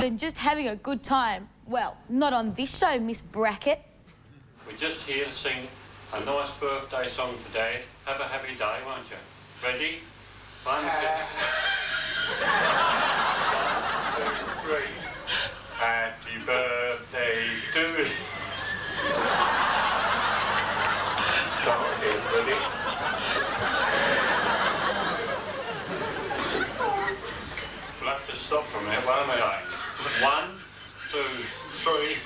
than just having a good time. Well, not on this show, Miss Brackett. We're just here to sing a nice birthday song for Dad. Have a happy day, won't you? Ready? One, two, uh. one, two, three. Happy birthday to you. Start again, ready? We'll have to stop from there, won't we? One, two, three.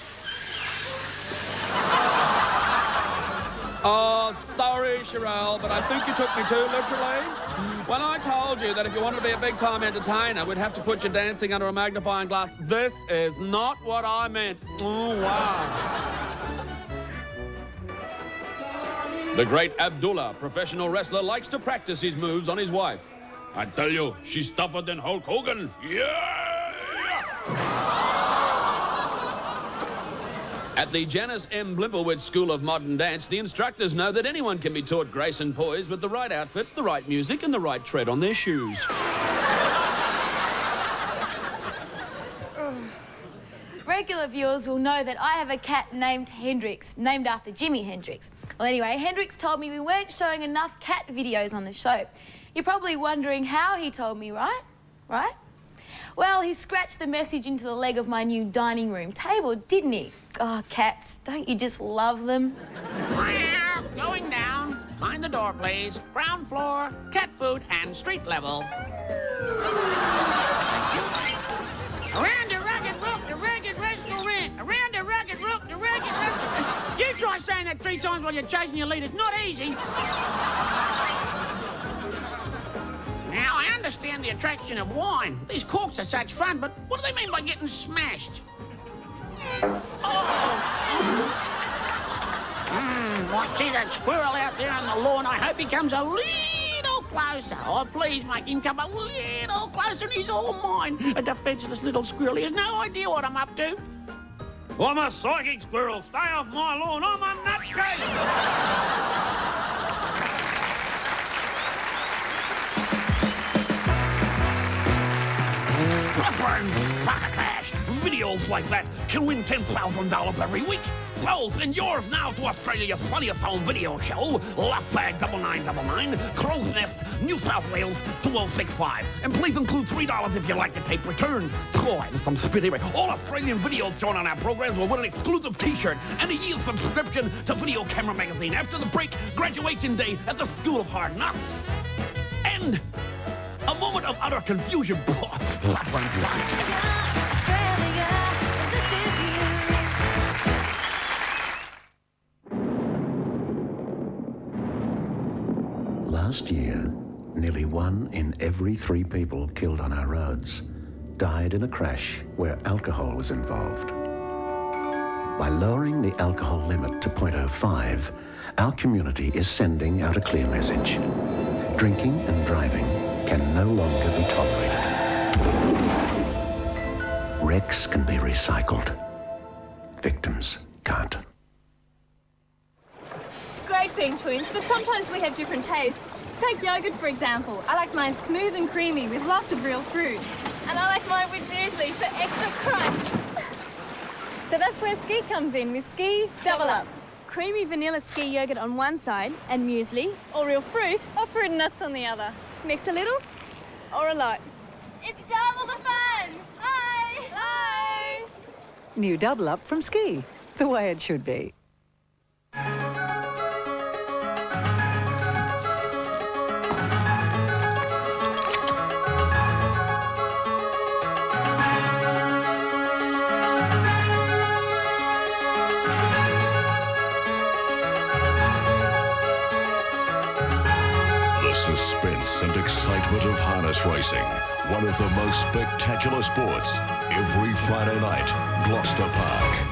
Oh, sorry, Sherelle, but I think you took me too literally. When I told you that if you wanted to be a big-time entertainer, we'd have to put you dancing under a magnifying glass, this is not what I meant. Oh, wow. The great Abdullah, professional wrestler, likes to practice his moves on his wife. I tell you, she's tougher than Hulk Hogan. Yeah! At the Janice M. Blimplewitz School of Modern Dance, the instructors know that anyone can be taught grace and poise with the right outfit, the right music, and the right tread on their shoes. Regular viewers will know that I have a cat named Hendrix, named after Jimi Hendrix. Well, anyway, Hendrix told me we weren't showing enough cat videos on the show. You're probably wondering how he told me, right? Right? Well, he scratched the message into the leg of my new dining room table, didn't he? Oh, cats, don't you just love them? Going down. Mind the door, please. Ground floor, cat food, and street level. Around the rugged rook, the rugged restaurant. Around the rugged rook, the rugged restaurant. You try saying that three times while you're chasing your lead. It's not easy. Now, I understand the attraction of wine. These corks are such fun, but what do they mean by getting smashed? Hmm, I see that squirrel out there on the lawn. I hope he comes a little closer. Oh, please make him come a little closer. He's all mine. A defenseless little squirrel. He has no idea what I'm up to. I'm a psychic squirrel. Stay off my lawn. I'm a nutcase. Flippin' Succotash! Videos like that can win $10,000 every week. So send yours now to Australia's funniest home video show, Lockbag 9999, Crows Nest, New South Wales 2065. And please include $3 if you like the tape return. Toy and some spit anyway. All Australian videos shown on our programs will win an exclusive t-shirt and a year's subscription to Video Camera Magazine. After the break, graduation day at the School of Hard Knocks. And a moment of utter confusion. Flippin' Last year, nearly one in every three people killed on our roads died in a crash where alcohol was involved. By lowering the alcohol limit to 0.05, our community is sending out a clear message. Drinking and driving can no longer be tolerated. Wrecks can be recycled. Victims can't. It's great being twins, but sometimes we have different tastes. Take yogurt, for example. I like mine smooth and creamy with lots of real fruit. And I like mine with muesli for extra crunch. so that's where ski comes in with Ski Double Up. Creamy vanilla ski yogurt on one side and muesli, or real fruit, or fruit and nuts on the other. Mix a little or a lot. It's double the fun! Bye! Bye! New double up from Ski, the way it should be. Suspense and excitement of harness racing. One of the most spectacular sports. Every Friday night, Gloucester Park.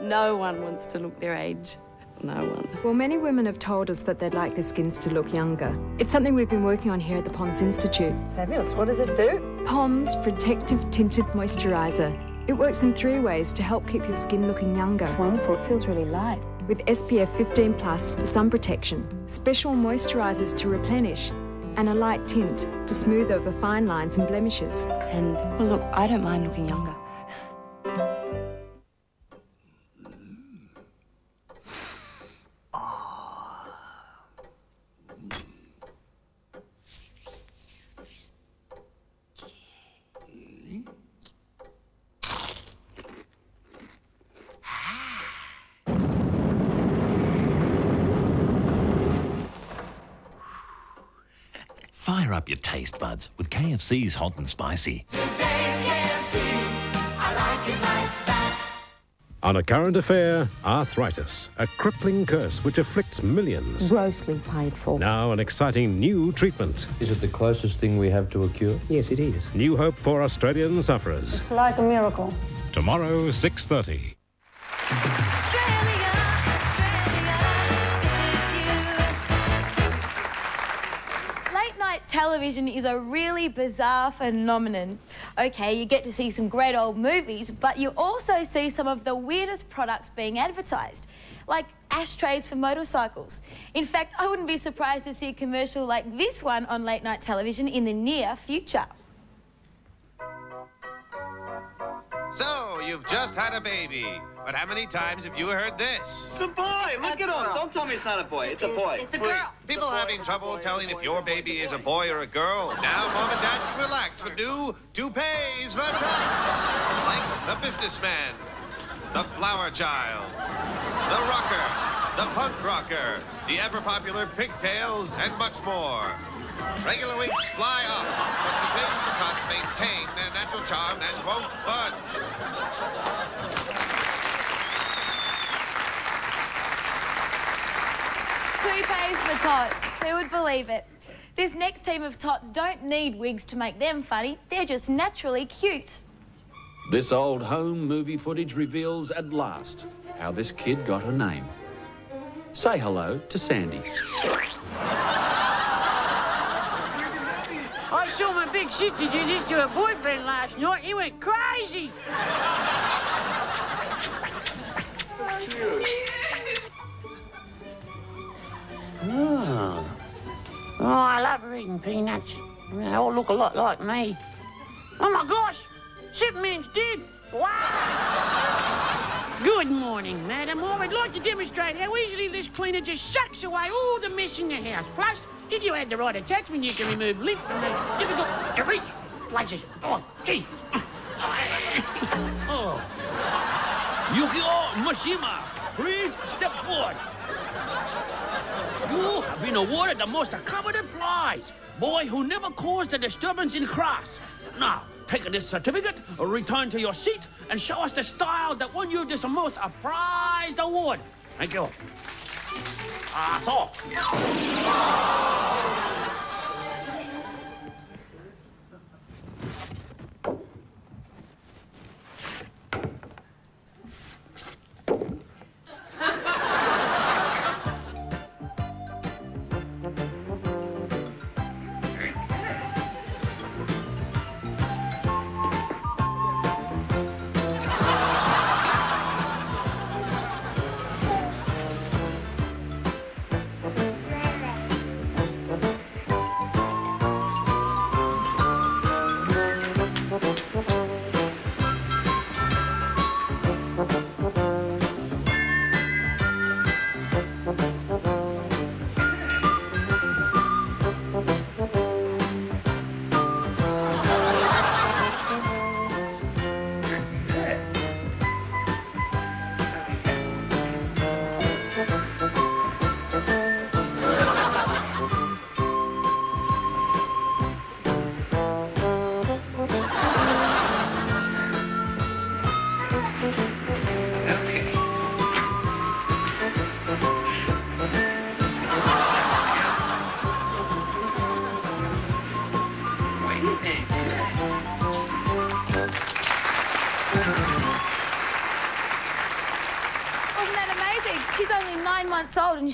No one wants to look their age. No one. Well, many women have told us that they'd like their skins to look younger. It's something we've been working on here at the Pond's Institute. Fabulous. What does it do? Pond's Protective Tinted Moisturiser. It works in three ways to help keep your skin looking younger. Wonderful. It feels really light. With SPF 15 plus for sun protection, special moisturisers to replenish, and a light tint to smooth over fine lines and blemishes. And, well, look, I don't mind looking younger. Fire up your taste buds with KFC's Hot and Spicy. On a current affair, arthritis, a crippling curse which afflicts millions. Grossly painful. Now an exciting new treatment. Is it the closest thing we have to a cure? Yes, it is. New hope for Australian sufferers. It's like a miracle. Tomorrow, 6.30. television is a really bizarre phenomenon. Okay, you get to see some great old movies, but you also see some of the weirdest products being advertised, like ashtrays for motorcycles. In fact, I wouldn't be surprised to see a commercial like this one on late night television in the near future. You've just had a baby. But how many times have you heard this? It's a boy! Look at him! Don't tell me it's not a boy. It's a boy. It's a girl. People having trouble telling if your baby is a boy or a girl. Now, mom and dad can relax with new toupees for tots. Like the businessman, the flower child, the rocker, the punk rocker, the ever-popular pigtails, and much more. Regular wigs fly off, but toupees for tots maintain their natural charm and won't budge. Two Toupees for tots. Who would believe it? This next team of tots don't need wigs to make them funny. They're just naturally cute. This old home movie footage reveals at last how this kid got her name. Say hello to Sandy. I saw my big sister do this to her boyfriend last night. He went crazy. Oh. oh, I love eating peanuts. They all look a lot like me. Oh my gosh! Superman's dead! Wow! Good morning, madam. Oh, I would like to demonstrate how easily this cleaner just sucks away all the mess in the house. Plus, if you had the right attachment, you can remove lint from those difficult to reach places. Oh, gee. Oh. Yukio Mashima, please step forward. You have been awarded the most coveted prize. Boy who never caused a disturbance in class. Now, take this certificate, return to your seat, and show us the style that won you this most prized award. Thank you. Ah, so.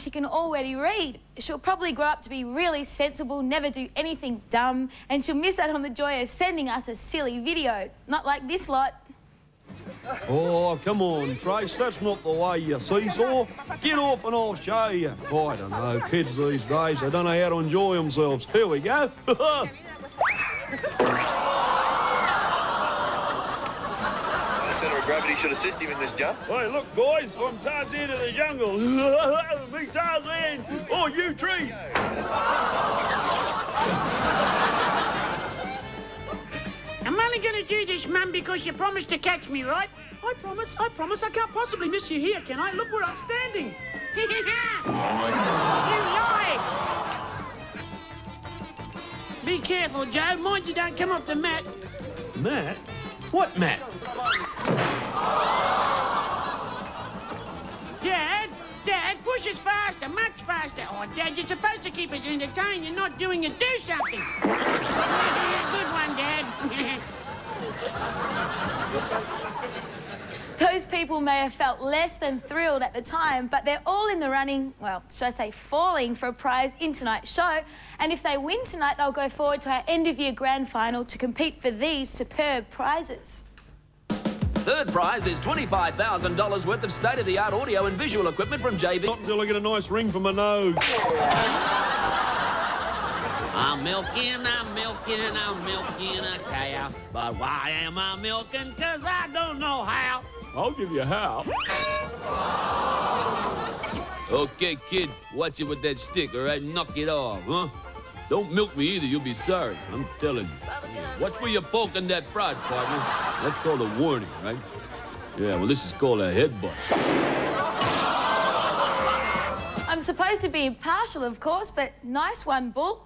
She can already read. She'll probably grow up to be really sensible, never do anything dumb, and she'll miss out on the joy of sending us a silly video. Not like this lot. Oh, come on, Trace, that's not the way you seesaw. Get off and I'll show you. I don't know, kids these days, they don't know how to enjoy themselves. Here we go. The centre of gravity should assist him in this jump. Hey, look, guys, I'm Tarzan to the jungle. Big Tarzan. Oh, you tree. I'm only gonna do this, Mum, because you promised to catch me, right? I promise, I promise I can't possibly miss you here, can I? Look where I'm standing. you lie! Be careful, Joe. Mind you don't come off the mat. Matt? What Matt? Dad, Dad, push us faster, much faster. Oh, Dad, you're supposed to keep us entertained. You're not doing it. Do something. Good one, Dad. Those people may have felt less than thrilled at the time, but they're all in the running, well, should I say falling for a prize in tonight's show. And if they win tonight, they'll go forward to our end of year grand final to compete for these superb prizes. Third prize is $25,000 worth of state-of-the-art audio and visual equipment from JVC. Not until I get a nice ring for my nose. I'm milking, I'm milking, I'm milking a cow. But why am I milking? Cause I don't know how. I'll give you a how. Okay, kid, watch it with that stick, all right? Knock it off, huh? Don't milk me either, you'll be sorry. I'm telling you. Watch where you're poking that prod, partner. That's called a warning, right? Yeah, well, this is called a headbutt. I'm supposed to be impartial, of course, but nice one, Bull.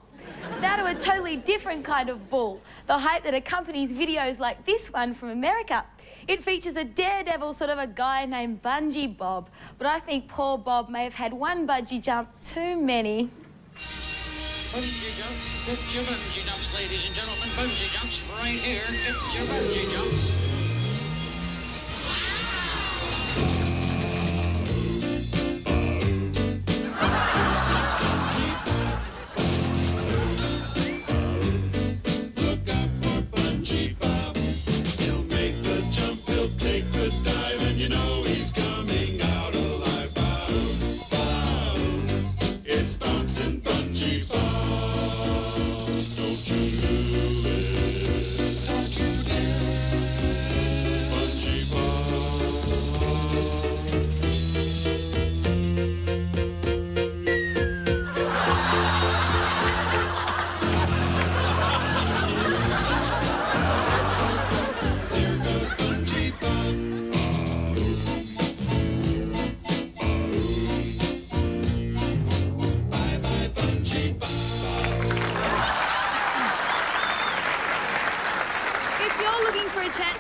Now to a totally different kind of bull, the hype that accompanies videos like this one from America. It features a daredevil sort of a guy named Bungee Bob, but I think poor Bob may have had one bungee jump too many. Bungee jumps, get your bungee jumps, ladies and gentlemen. Bungee jumps right here. Get your bungee jumps.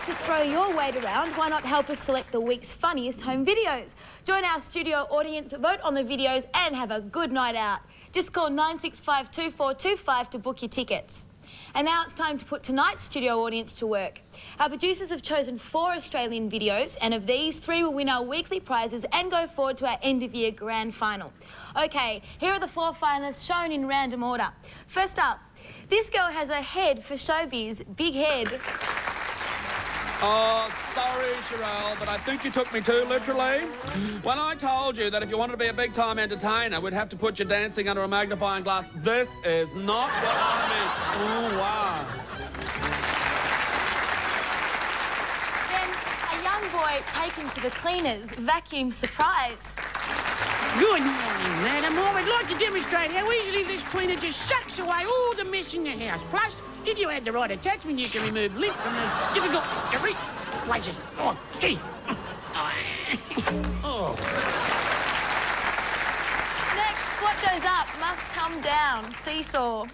To throw your weight around, why not help us select the week's funniest home videos? Join our studio audience, vote on the videos, and have a good night out. Just call 965 2425 to book your tickets. And now it's time to put tonight's studio audience to work. Our producers have chosen four Australian videos, and of these, three will win our weekly prizes and go forward to our end of year grand final. Okay, here are the four finalists shown in random order. First up, this girl has a head for showbiz, big head. Oh, sorry, Sherelle, but I think you took me too literally. When I told you that if you wanted to be a big time entertainer, we'd have to put you dancing under a magnifying glass, this is not what I meant. Oh, wow. Then a young boy taken to the cleaners, vacuum surprise. Good morning, madam. I would like to demonstrate how easily this cleaner just sucks away all the mess in the house. Plus, if you add the right attachment, you can remove lint from those difficult to reach places. Oh, gee. oh. Next, what goes up must come down. Seesaw.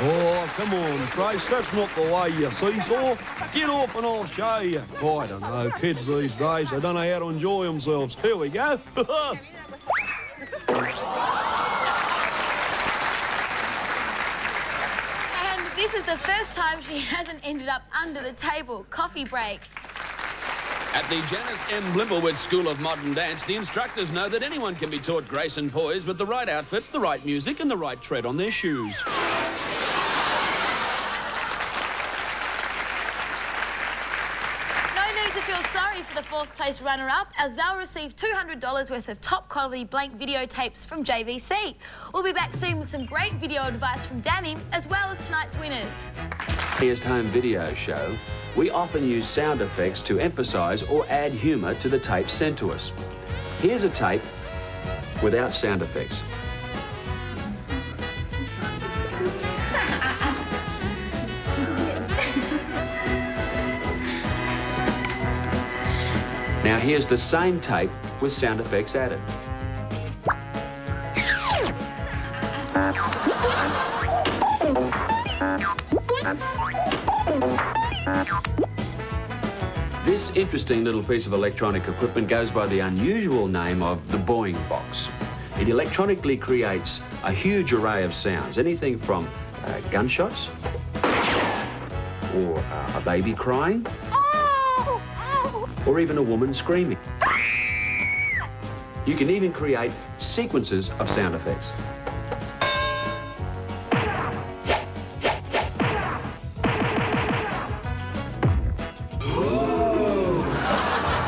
Oh, come on, Trace, that's not the way you seesaw. Get off and I'll show you. Oh, I don't know, kids these days, they don't know how to enjoy themselves. Here we go. And this is the first time she hasn't ended up under the table. Coffee break. At the Janice M. Blimblewitz School of Modern Dance, the instructors know that anyone can be taught grace and poise with the right outfit, the right music, and the right tread on their shoes. No need to feel sorry for the fourth place runner-up as they'll receive $200 worth of top quality blank videotapes from JVC. We'll be back soon with some great video advice from Danny as well as tonight's winners. Funniest home video show, we often use sound effects to emphasise or add humour to the tapes sent to us. Here's a tape without sound effects. Now here's the same tape with sound effects added. This interesting little piece of electronic equipment goes by the unusual name of the Boeing box. It electronically creates a huge array of sounds, anything from uh, gunshots, or uh, a baby crying, or even a woman screaming. You can even create sequences of sound effects.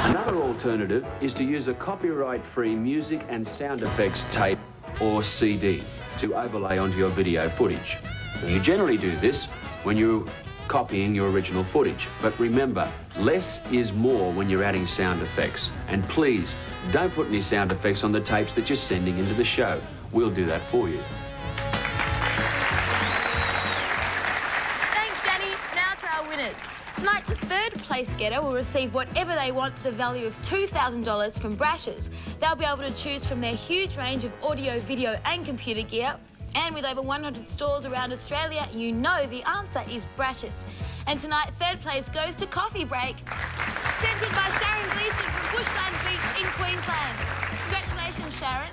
Another alternative is to use a copyright-free music and sound effects tape or CD to overlay onto your video footage. You generally do this when you're copying your original footage. But remember, less is more when you're adding sound effects. And please, don't put any sound effects on the tapes that you're sending into the show. We'll do that for you. Thanks, Danny. Now to our winners. Tonight's third place getter will receive whatever they want to the value of $2,000 from Brashs. They'll be able to choose from their huge range of audio, video and computer gear and with over 100 stores around Australia, you know the answer is Brashs. And tonight, third place goes to Coffee Break, sent in by Sharon Gleeson from Bushland Beach in Queensland. Congratulations, Sharon.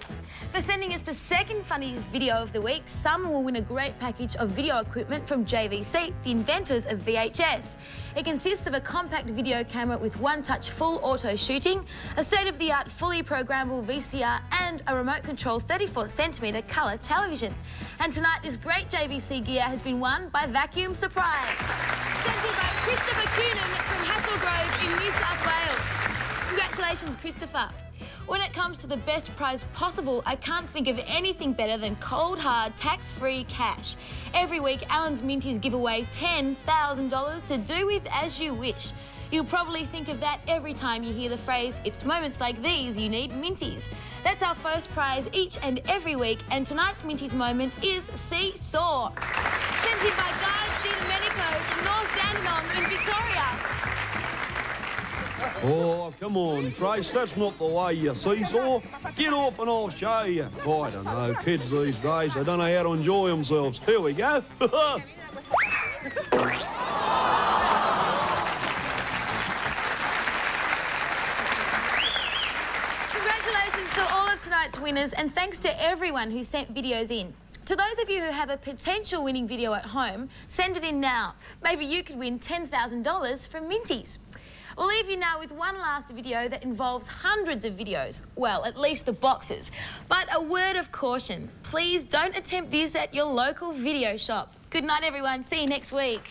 For sending us the second funniest video of the week, some will win a great package of video equipment from JVC, the inventors of VHS. It consists of a compact video camera with one-touch full auto shooting, a state-of-the-art fully programmable VCR and a remote control 34 centimetre colour television. And tonight this great JVC gear has been won by Vacuum Surprise, sent in by Christopher Coonan from Hassall Grove in New South Wales. Congratulations, Christopher. When it comes to the best prize possible, I can't think of anything better than cold, hard, tax-free cash. Every week, Allen's Minties give away $10,000 to do with as you wish. You'll probably think of that every time you hear the phrase, it's moments like these you need Minties. That's our first prize each and every week, and tonight's Minties moment is Seesaw. Sent in by Guy Domenico from North Dandenong in Victoria. Oh, come on, Trace, that's not the way you seesaw. Get off and I'll show you. Oh, I don't know, kids these days, they don't know how to enjoy themselves. Here we go. Congratulations to all of tonight's winners and thanks to everyone who sent videos in. To those of you who have a potential winning video at home, send it in now. Maybe you could win $10,000 from Minties. We'll leave you now with one last video that involves hundreds of videos. Well, at least the boxes. But a word of caution. Please don't attempt this at your local video shop. Good night, everyone. See you next week.